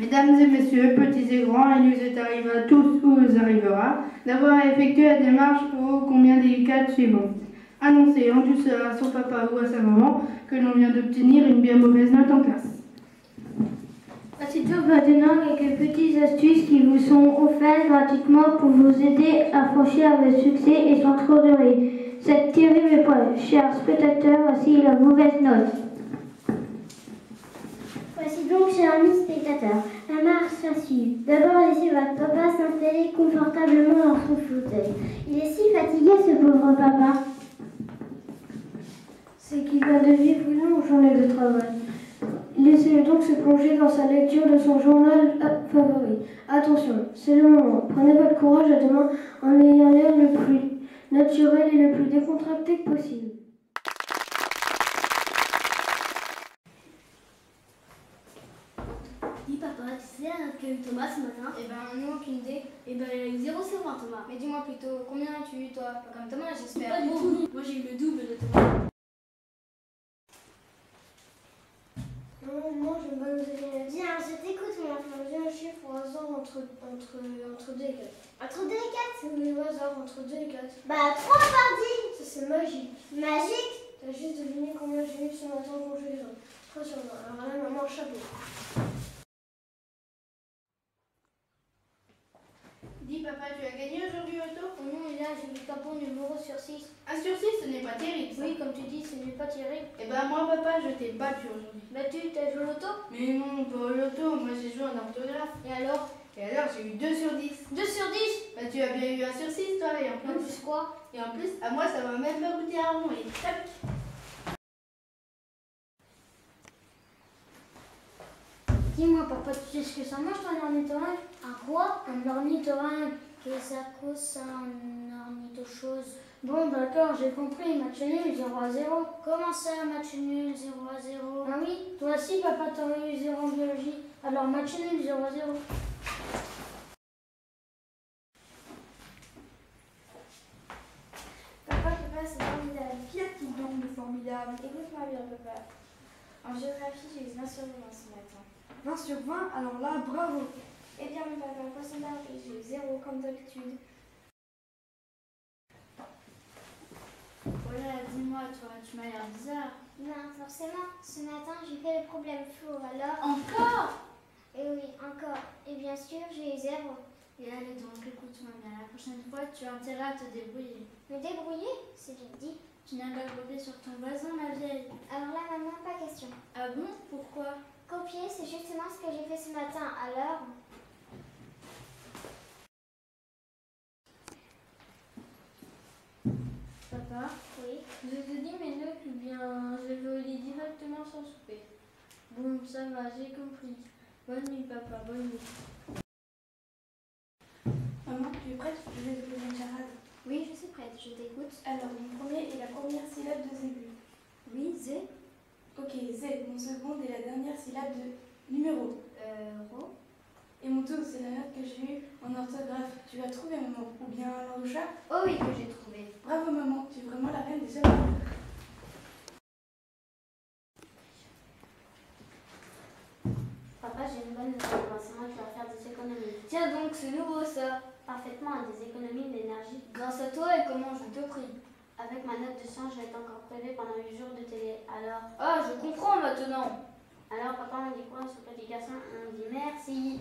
Mesdames et messieurs, petits et grands, il nous est arrivé à tous ou vous arrivera d'avoir effectué la démarche ô combien délicate suivante. Annoncer en douceur à son papa ou à sa maman que l'on vient d'obtenir une bien mauvaise note en classe. Donc maintenant quelques petites astuces qui vous sont offertes gratuitement pour vous aider à franchir avec succès et sans trop de rire. Cette terrible épreuve, chers spectateurs, voici la mauvaise note. Donc, chers amis spectateurs, la marche à. D'abord, laissez votre papa s'installer confortablement dans son fauteuil. Il est si fatigué, ce pauvre papa. C'est qu'il vient de vivre une longue journée de travail. Laissez-le donc se plonger dans sa lecture de son journal euh, favori. Attention, c'est le moment. Prenez votre courage à demain en ayant l'air le plus naturel et le plus décontracté possible. Papa, tu sais qu'a eu Thomas ce matin Eh ben, non, aucune idée. Eh ben, il a eu 0 sur 20 Thomas. Mais dis-moi plutôt, combien as-tu eu toi? Pas comme Thomas, j'espère. Pas du tout. Moi j'ai eu le double de Thomas. Non, moi je me donne Viens, je t'écoute, mon enfant. J'ai un chiffre au hasard entre, entre, entre 2 et 4. Entre 2 et 4 Oui, au hasard entre 2 et 4. Bah, 3 par 10 Ça c'est magique. Magique? T'as juste deviné combien j'ai eu ce matin au conjugaison. 3 sur 20. Alors là, maman, chapeau. Dis papa, tu as gagné aujourd'hui au loto Oh non, là, j'ai mis tampon numéro sur 6. 1 sur 6, ce n'est pas terrible. ça. Oui, comme tu dis, ce n'est pas terrible. Eh ben moi papa, je t'ai battu aujourd'hui. Bah, tu t'as joué au loto? Mais non, pas au loto, moi j'ai joué en orthographe. Et alors? Et alors j'ai eu 2 sur 10. 2 sur 10 Bah tu as bien eu 1 sur 6 toi, et en En plus, plus quoi? Et en plus à moi ça m'a même pas goûté à rond. Et tac Dis-moi, papa, tu sais ce que ça mange ton ornithorynque? Un quoi? Un ornithorynque. Qu'est-ce cause ça, un ornitho-chose Bon, d'accord, j'ai compris. Match nul, 0 à 0. Comment ça, match nul, 0 à 0 Ah oui, toi aussi, papa, t'aurais eu 0 en biologie. Alors, match nul, 0 à 0. Papa, papa, c'est formidable. Qu'y a-t-il donc de formidable? Écoute-moi bien, papa. En géographie, j'ai eu 20 sur 20 ce matin. 20 sur 20, alors là, bravo. Eh bien, mon papa, en poisson d'argile, j'ai eu 0 comme d'habitude. Voilà, dis-moi, toi, tu m'as l'air bizarre. Non, forcément, ce matin, j'ai fait le problème four, alors... Encore? Eh oui, encore. Et bien sûr, j'ai eu 0. Et allez donc, écoute-moi bien. La prochaine fois, tu as intérêt à te débrouiller. Me débrouiller, c'est bien dit. Tu n'as copier sur ton voisin, ma vieille. Pas Ah bon Pourquoi? Copier, c'est justement ce que j'ai fait ce matin, alors... Papa, Oui? je te dis mes notes ou bien je vais au lit directement sans souper. Bon, ça va, j'ai compris. Bonne nuit, papa, bonne nuit. Maman, tu es prête? Je vais te poser une charade. Oui, je suis prête, je t'écoute. Alors, mon premier est la première syllabe de Z. Mon second est la dernière syllabe de numéro. euh, Ro. Et mon tout, c'est la note que j'ai eue en orthographe. Tu l'as trouvé, maman Ou bien un chat? Oh oui, que j'ai trouvé. Bravo, maman. Tu es vraiment la reine des savoirs. Papa, j'ai une bonne nouvelle. C'est moi qui vais faire des économies. Tiens donc, c'est nouveau ça. Parfaitement, des économies d'énergie. Grâce à toi et comment je te prie. Avec ma note de science, je vais être encore privée pendant 8 jours de télé. Alors, Ah, je comprends maintenant. alors papa, on dit quoi? Sur petit garçon On dit merci.